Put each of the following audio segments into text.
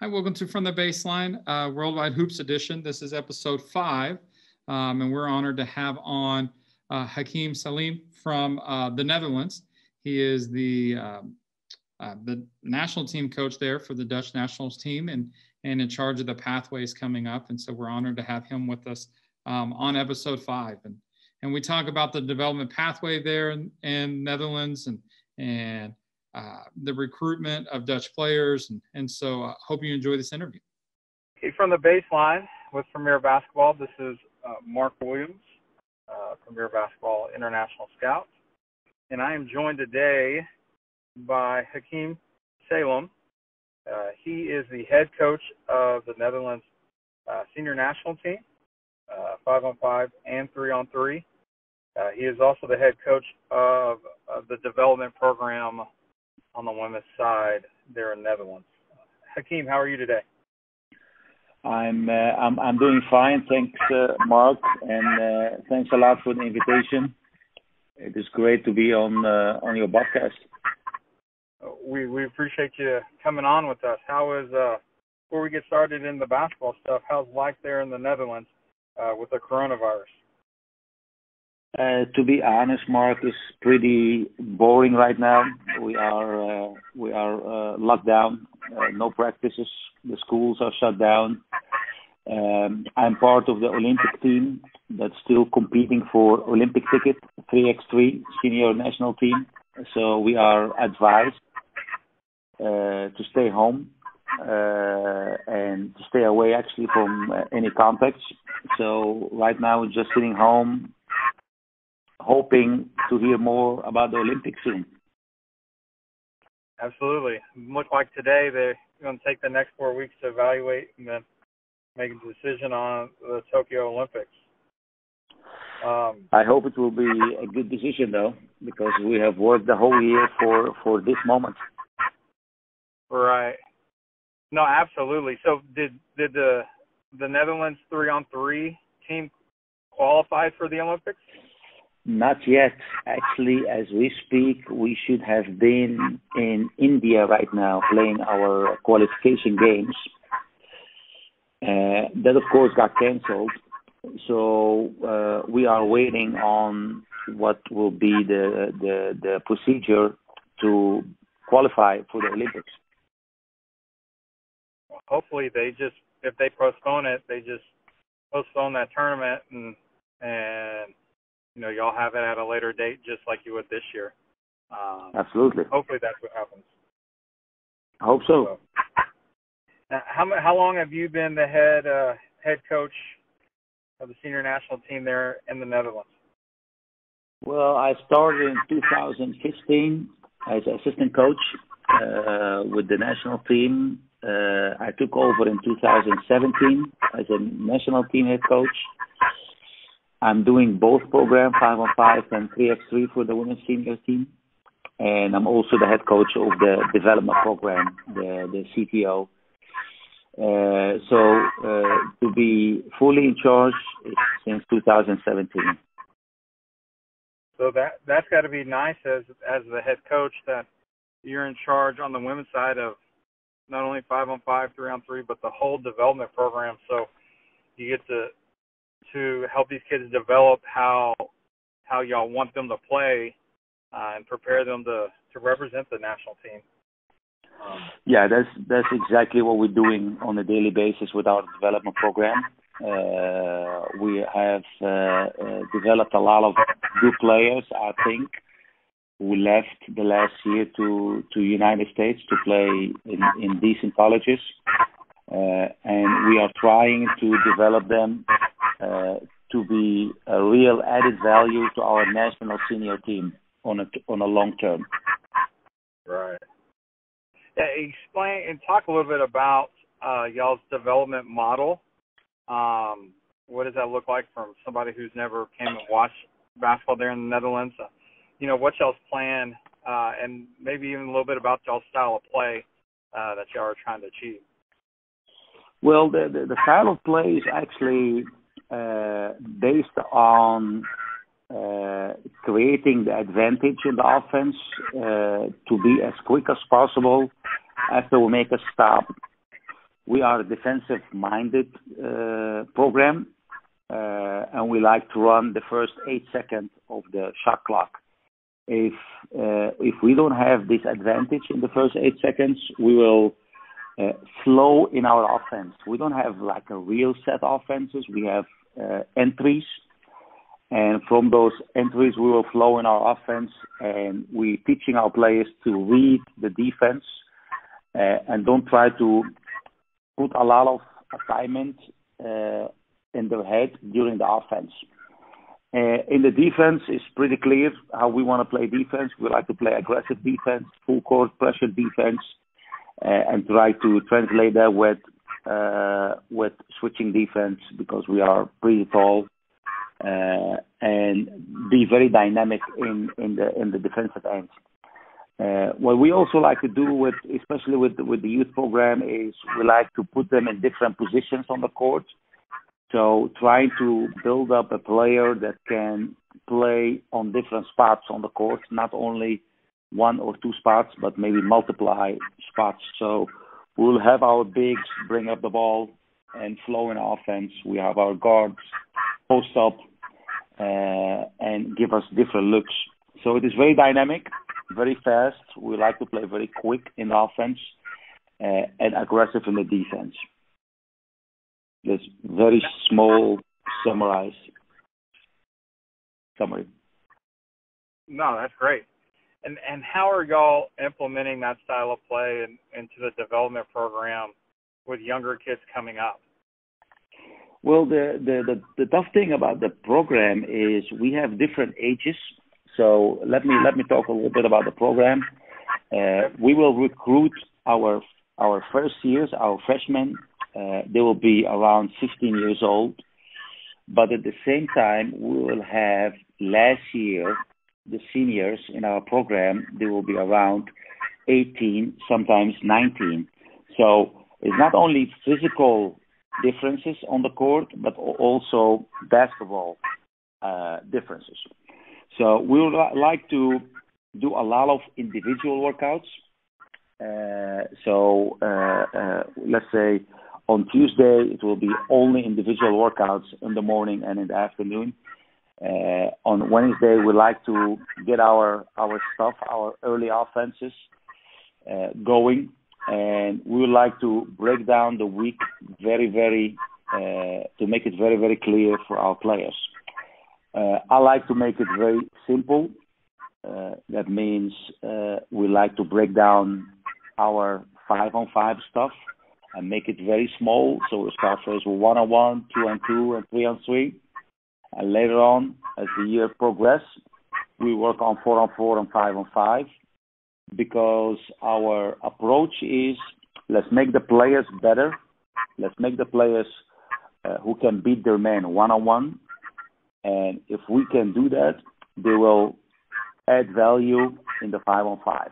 Hi, welcome to From the Baseline uh, Worldwide Hoops Edition. This is episode five, um, and we're honored to have on uh, Hakim Salem from uh, the Netherlands. He is the um, uh, the national team coach there for the Dutch nationals team, and and in charge of the pathways coming up. And so we're honored to have him with us um, on episode five, and and we talk about the development pathway there in, in Netherlands and and uh, the recruitment of Dutch players. And, and so I uh, hope you enjoy this interview. From the baseline with Premier Basketball, this is uh, Mark Williams, uh, Premier Basketball International Scout. And I am joined today by Hakim Salem. Uh, he is the head coach of the Netherlands senior national team, five on five and three on three. he is also the head coach of, of the development program on the women's side there in Netherlands. Hakim, how are you today? I'm uh, I'm I'm doing fine, thanks, uh, Mark, and uh, thanks a lot for the invitation. It is great to be on uh, on your podcast. We we appreciate you coming on with us. How is uh before we get started in the basketball stuff? How's life there in the Netherlands uh, with the coronavirus? Uh, to be honest, Mark, is pretty boring right now. We are uh, we are uh, locked down. Uh, no practices. The schools are shut down. Um, I'm part of the Olympic team that's still competing for Olympic ticket, 3x3 senior national team. So we are advised uh, to stay home uh, and to stay away actually from any contacts. So right now just sitting home hoping to hear more about the Olympics soon. Absolutely. Much like today they're going to take the next four weeks to evaluate and then make a decision on the Tokyo Olympics. Um, I hope it will be a good decision though, because we have worked the whole year for for this moment. Right. No, absolutely. So did did the the Netherlands three on three team qualify for the Olympics? Not yet. Actually, as we speak, we should have been in India right now playing our qualification games. Uh, that, of course, got cancelled. So uh, we are waiting on what will be the, the the procedure to qualify for the Olympics. Hopefully, they just if they postpone it, they just postpone that tournament and and you know, y'all have it at a later date, just like you would this year. Um, Absolutely. Hopefully, that's what happens. I hope so. so how how long have you been the head uh, head coach of the senior national team there in the Netherlands? Well, I started in 2015 as assistant coach uh, with the national team. Uh, I took over in 2017 as a national team head coach. I'm doing both programs, 5 on 5 and 3x3 for the women's senior team. And I'm also the head coach of the development program, the, the CTO. Uh, so uh, to be fully in charge since 2017. So that that's got to be nice as as the head coach that you're in charge on the women's side of not only five on five, three on three, but the whole development program. So you get to to help these kids develop how how y'all want them to play uh, and prepare them to to represent the national team. Um, yeah, that's that's exactly what we're doing on a daily basis with our development program. Uh, we have uh, uh, developed a lot of good players, I think, who left the last year to to United States to play in, in decent colleges, uh, and we are trying to develop them to be a real added value to our national senior team on a on a long term. Right. Yeah, explain and talk a little bit about uh, y'all's development model. Um, what does that look like from somebody who's never came and watched basketball there in the Netherlands? Uh, you know, what y'all's plan, uh, and maybe even a little bit about y'all's style of play uh, that y'all are trying to achieve. Well, the, the, the style of play is actually uh, based on uh, creating the advantage in the offense uh, to be as quick as possible after we make a stop. we are a defensive-minded uh, program, and we like to run the first eight seconds of the shot clock. If if we don't have this advantage in the first eight seconds, we will slow in our offense. We don't have like a real set offenses. We have entries, and from those entries, we will flow in our offense, and we teaching our players to read the defense uh, and don't try to put a lot of assignment uh, in their head during the offense. Uh, in the defense, it's pretty clear how we want to play defense. We like to play aggressive defense, full court pressure defense, uh, and try to translate that with uh, with switching defense because we are pretty tall uh, and be very dynamic in in the in the defensive end. Uh, what we also like to do with, especially with with the youth program, is we like to put them in different positions on the court. So trying to build up a player that can play on different spots on the court, not only one or two spots, but maybe multiply spots. So we'll have our bigs bring up the ball and flow in offense. We have our guards post up uh, and give us different looks. So it is very dynamic, very fast. We like to play very quick in offense uh, and aggressive in the defense. This very small summarize summary. No, that's great. And and how are y'all implementing that style of play in, into the development program with younger kids coming up? Well, the, the, the, the tough thing about the program is we have different ages. So let me let me talk a little bit about the program. Uh, we will recruit our our first years, our freshmen, uh, they will be around 15 years old. But at the same time, we will have last year, the seniors in our program, they will be around 18, sometimes 19. So it's not only physical differences on the court, but also basketball uh, differences. So we would like to do a lot of individual workouts. Uh, so uh, uh let's say on Tuesday, it will be only individual workouts in the morning and in the afternoon. Uh, on Wednesday, we like to get our our stuff, our early offenses uh, going, and we would like to break down the week very, very uh, to make it very, very clear for our players. Uh, I like to make it very simple. Uh, that means uh, we like to break down our five on five stuff and make it very small. So we start first with one on one, two on two, and three on three. And later on, as the year progresses, we work on four on four and five on five because our approach is let's make the players better. Let's make the players uh, who can beat their man one on one. And if we can do that, they will add value in the five on five.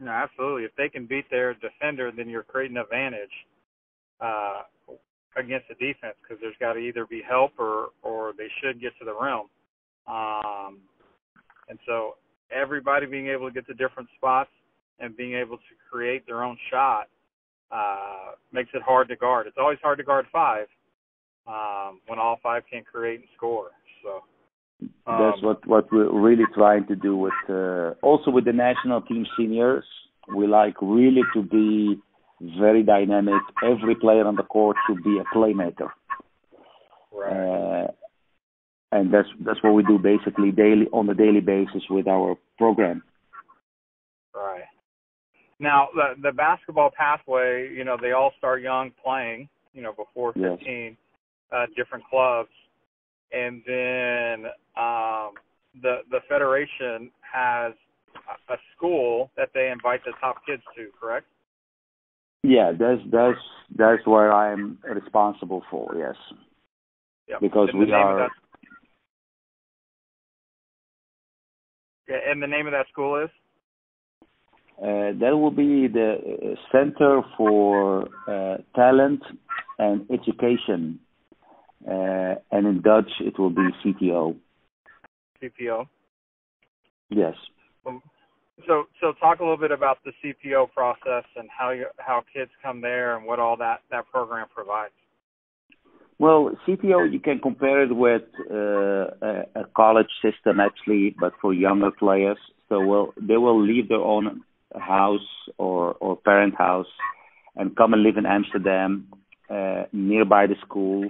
No, absolutely. If they can beat their defender, then you're creating advantage uh, against the defense because there's got to either be help or or they should get to the rim. Um, and so everybody being able to get to different spots and being able to create their own shot uh, makes it hard to guard. It's always hard to guard five um, when all five can create and score. So um, That's what what we're really trying to do with uh, also with the national team seniors. We like really to be very dynamic. Every player on the court should be a playmaker. Right. Uh, and that's that's what we do basically daily on a daily basis with our program. Right. Now the the basketball pathway, you know, they all start young playing, you know, before 15, yes. uh, different clubs and then um, the the federation has a school that they invite the top kids to, correct? Yeah, that's that's that's where I'm responsible for. Yes. Yep. Because and we are. Yeah, and the name of that school is. Uh, that will be the uh, Center for uh, Talent and Education uh, and in Dutch it will be CTO. CTO. Yes. Well, So, so talk a little bit about the CTO process and how you, how kids come there and what all that that program provides. Well, CTO you can compare it with uh, a, college system actually, but for younger players. So will they will leave their own house or or parent house and come and live in Amsterdam uh, nearby the school.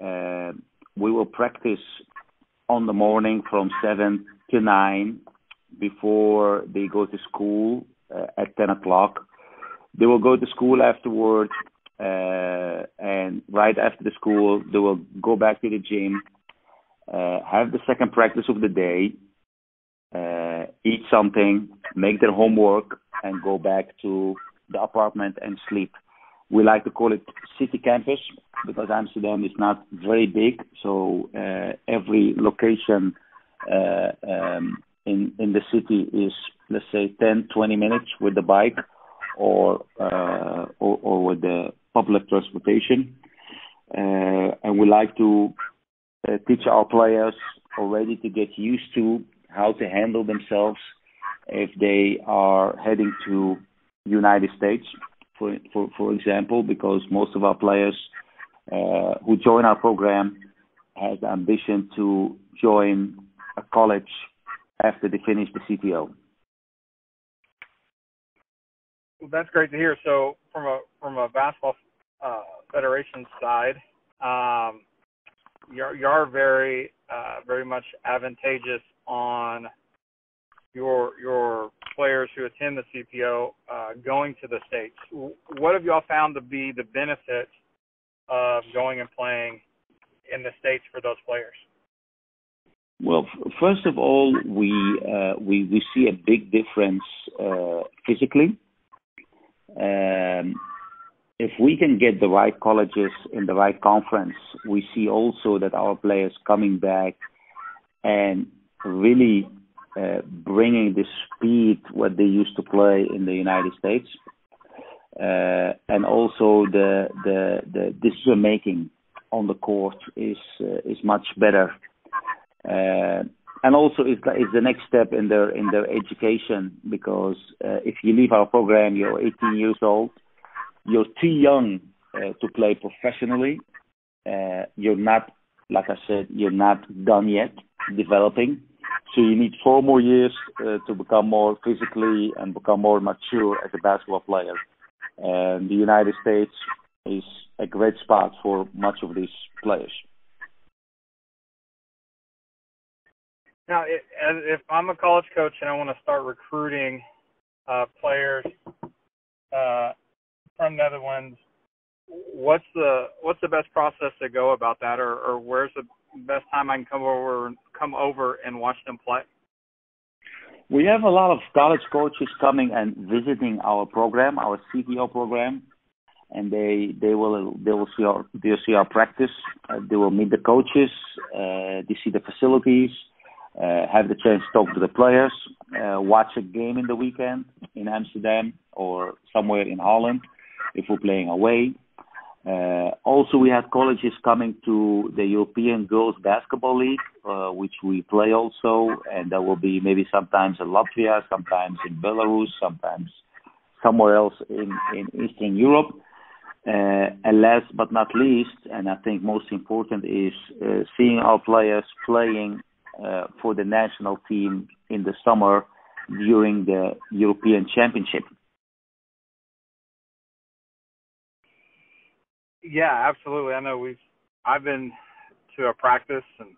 Uh, we will practice on the morning from seven to nine before they go to school uh, at 10 o'clock. They will go to school afterwards, uh, and right after the school, they will go back to the gym, uh, have the second practice of the day, uh, eat something, make their homework, and go back to the apartment and sleep. We like to call it city campus because Amsterdam is not very big, so uh, every location uh, um, in in the city is let's say 10 20 minutes with the bike or uh, or, or with the public transportation. Uh, and we like to uh, teach our players already to get used to how to handle themselves if they are heading to United States for for for example because most of our players uh, who join our program has the ambition to join a college after they finish the CTO. Well, that's great to hear. So from a from a basketball uh, federation side, um, you're you're very uh, very much advantageous on your your players who attend the CTO uh, going to the states. What have y'all found to be the benefits of going and playing in the states for those players? Well, first of all, we uh, we we see a big difference uh, physically. Um, if we can get the right colleges in the right conference, we see also that our players coming back and really uh, bringing the speed what they used to play in the United States, uh, and also the the the decision making on the court is uh, is much better uh, and also it's, the next step in their in their education because uh, if you leave our program, you're 18 years old, you're too young uh, to play professionally. Uh, you're not, like I said, you're not done yet developing. So you need four more years uh, to become more physically and become more mature as a basketball player. And the United States is a great spot for much of these players. Now, if I'm a college coach and I want to start recruiting uh, players uh, from Netherlands, what's the what's the best process to go about that, or, or where's the best time I can come over come over and watch them play? We have a lot of college coaches coming and visiting our program, our CTO program, and they they will they will see our they will see our practice. Uh, they will meet the coaches. Uh, they see the facilities uh, have the chance to talk to the players, uh, watch a game in the weekend in Amsterdam or somewhere in Holland if we're playing away. Uh, also, we have colleges coming to the European Girls Basketball League, uh, which we play also, and that will be maybe sometimes in Latvia, sometimes in Belarus, sometimes somewhere else in, in Eastern Europe. Uh, and last but not least, and I think most important, is uh, seeing our players playing uh, for the national team in the summer during the European Championship. Yeah, absolutely. I know we've I've been to a practice and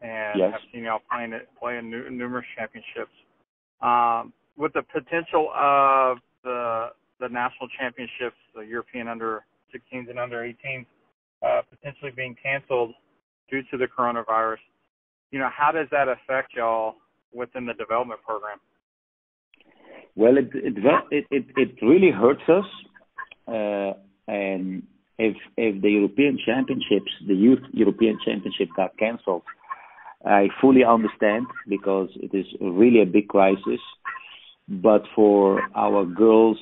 and yes. have seen y'all playing it playing numerous championships. Um, with the potential of the the national championships, the European under 16s and under 18s, uh, potentially being canceled due to the coronavirus you know, how does that affect y'all within the development program? Well, it it it it, really hurts us, uh, and if if the European Championships, the Youth European Championship, got cancelled, I fully understand because it is really a big crisis. But for our girls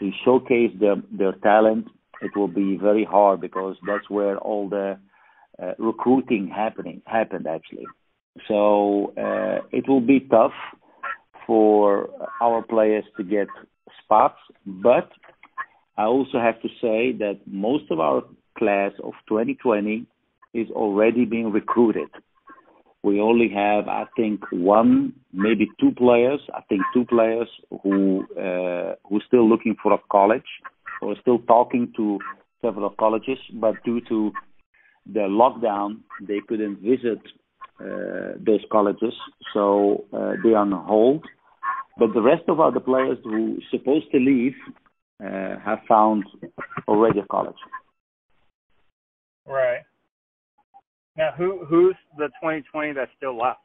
to showcase their their talent, it will be very hard because that's where all the uh, recruiting happening happened actually. So uh, it will be tough for our players to get spots, but I also have to say that most of our class of 2020 is already being recruited. We only have, I think, one, maybe two players. I think two players who uh, who still looking for a college or still talking to several colleges, but due to the lockdown, they couldn't visit those colleges, so uh, they are on hold. But the rest of other players who supposed to leave uh, have found already a college. Right. Now, who who's the 2020 that's still left?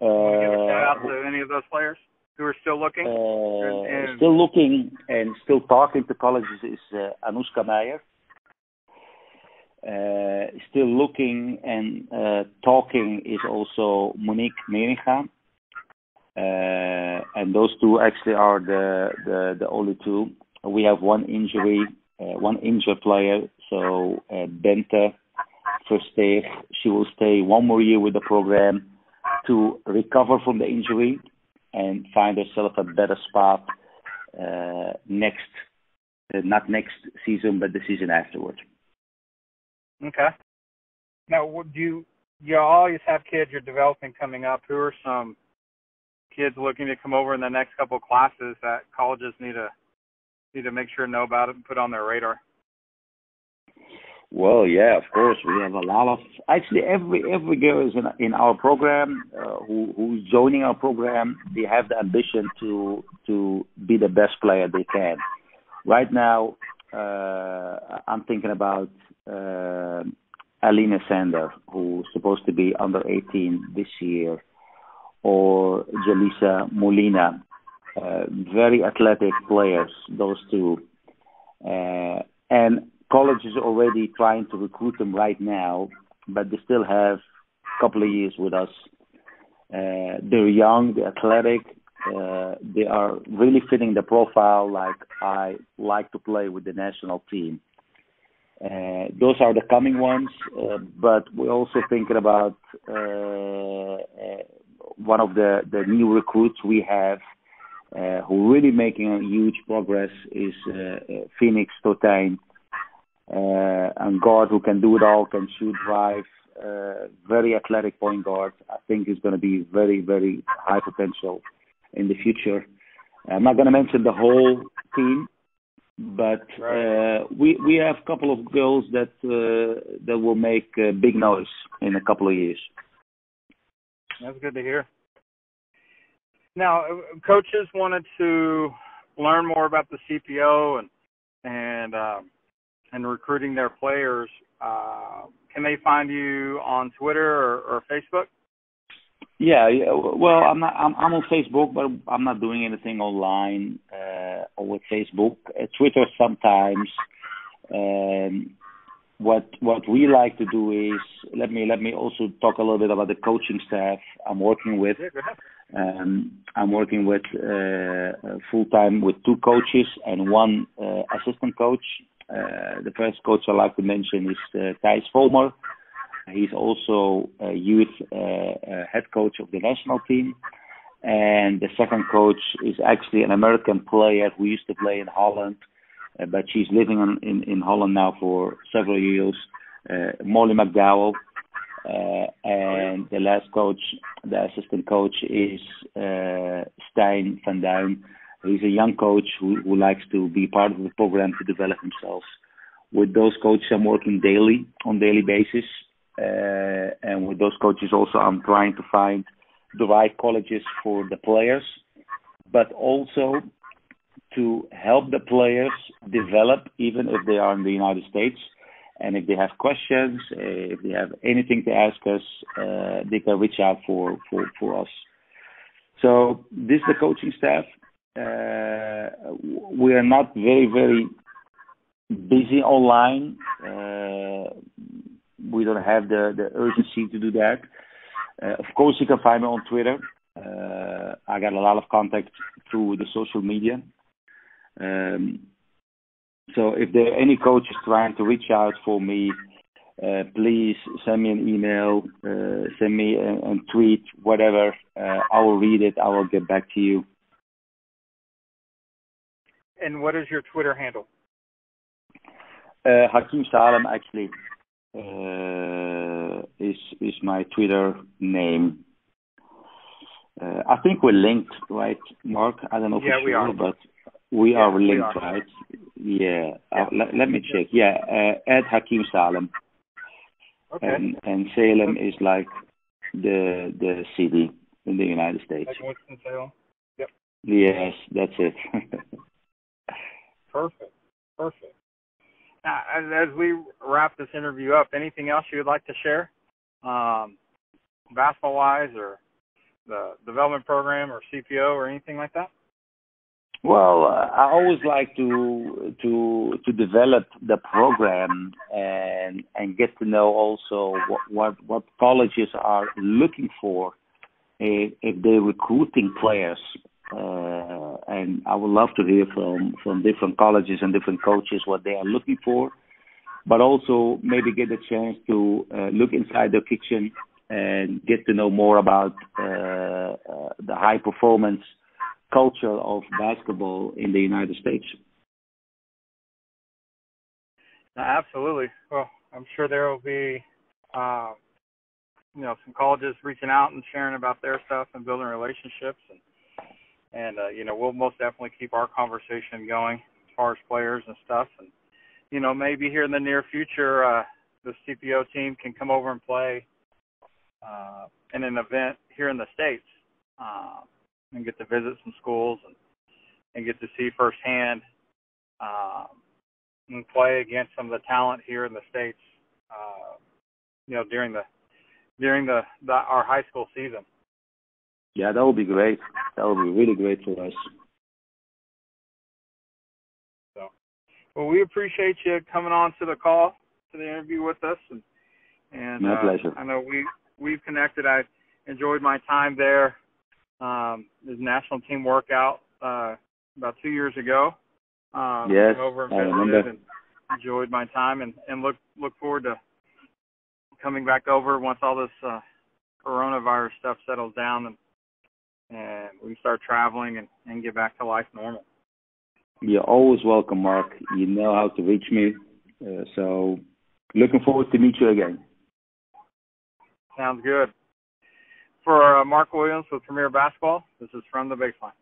Uh, give a shout out to any of those players who are still looking? Uh, and, still looking and still talking to colleges is uh, Anushka Meyer. Uh, still looking and uh, talking is also Monique Meringa. Uh, and those two actually are the, the, the only two. We have one injury, uh, one injured player. So uh, Bente Versteeg, she will stay one more year with the program to recover from the injury and find herself a better spot uh, next, not next season, but the season afterwards. Okay. Now, do you you always have kids you're developing coming up? Who are some kids looking to come over in the next couple of classes that colleges need to need to make sure know about it and put on their radar? Well, yeah, of course. We have a lot of actually every every girl is in in our program uh, who who's joining our program. They have the ambition to to be the best player they can. Right now, uh, I'm thinking about uh, Alina Sander, who's supposed to be under 18 this year, or Jalisa Molina. Uh, very athletic players, those two. Uh, and college is already trying to recruit them right now, but they still have a couple of years with us. Uh, they're young, they're athletic, uh, they are really fitting the profile like I like to play with the national team. Uh, those are the coming ones, uh, but we're also thinking about uh, one of the, new recruits we have who really making a huge progress is Phoenix Totijn, and guard who can do it all, can shoot, drive, very athletic point guard. I think is going to be very, very high potential in the future. I'm not going to mention the whole team, but uh, we we have a couple of girls that uh, that will make a big noise in a couple of years. That's good to hear. Now, uh, coaches wanted to learn more about the CTO and and uh, and recruiting their players. Uh, can they find you on Twitter or, or Facebook? Yeah, yeah. Well, I'm not. I'm, I'm on Facebook, but I'm not doing anything online uh, or with Facebook. Uh, Twitter sometimes. Um, what what we like to do is let me let me also talk a little bit about the coaching staff I'm working with. Um, I'm working with uh, full time with two coaches and one uh, assistant coach. Uh, the first coach I like to mention is uh, Thijs Volmer. He's also a youth uh, uh, head coach of the national team. And the second coach is actually an American player who used to play in Holland, uh, but she's living in, in, in Holland now for several years. Molly McDowell. And the last coach, the assistant coach, is Stijn van Duin. He's a young coach who, who likes to be part of the program to develop himself. With those coaches, I'm working daily, on a daily basis, uh, and with those coaches also, I'm trying to find the right colleges for the players, but also to help the players develop, even if they are in the United States. And if they have questions, uh, if they have anything to ask us, uh, they can reach out for, for, for us. So this is the coaching staff. Uh, we are not very, very busy online. Uh, we don't have the, the urgency to do that. Uh, of course, you can find me on Twitter. Uh, I got a lot of contact through the social media. Um, so if there are any coaches trying to reach out for me, uh, please send me an email, uh, send me a, a tweet, whatever. Uh, I will read it. I will get back to you. And what is your Twitter handle? Uh, Hakim Salem actually uh, is is my Twitter name. Uh, I think we're linked, right, Mark? I don't know yeah, for we sure, are. but we yeah, are linked, we are. right? Yeah. Yeah. Uh, let, let me check. Yeah, uh, at Hakim Salem. Okay. And and Salem is like the the city in the United States. Like Winston Salem. Yes, that's it. Perfect. Perfect. Now, as, we wrap this interview up, anything else you would like to share, um, basketball wise, or the development program, or CTO, or anything like that? well, uh, I always like to to to develop the program and and get to know also what what, what colleges are looking for if, if they're recruiting players. Uh, and I would love to hear from from different colleges and different coaches what they are looking for, but also maybe get a chance to uh, look inside the kitchen and get to know more about uh, uh, the high performance culture of basketball in the United States. Absolutely. Well, I'm sure there will be, uh, you know, some colleges reaching out and sharing about their stuff and building relationships, and and uh, you know, we'll most definitely keep our conversation going as far as players and stuff, and you know, maybe here in the near future, uh, the CTO team can come over and play uh, in an event here in the states, uh, and get to visit some schools and and get to see firsthand. Um, and play against some of the talent here in the states. Uh, you know, during the during the, the our high school season. Yeah, that would be great. That would be really great for us. So, well, we appreciate you coming on to the call to the interview with us, and and My uh, pleasure. I know we we've connected. I enjoyed my time there. Um, the national team workout uh, about two years ago. Um, Yes, over and I remember. and enjoyed my time, and and look look forward to coming back over once all this uh, coronavirus stuff settles down and and we can start traveling and and get back to life normal. You're always welcome, Mark. You know how to reach me. Uh, so, looking forward to meet you again. Sounds good. For uh, Mark Williams with Premier Basketball, this is from the baseline.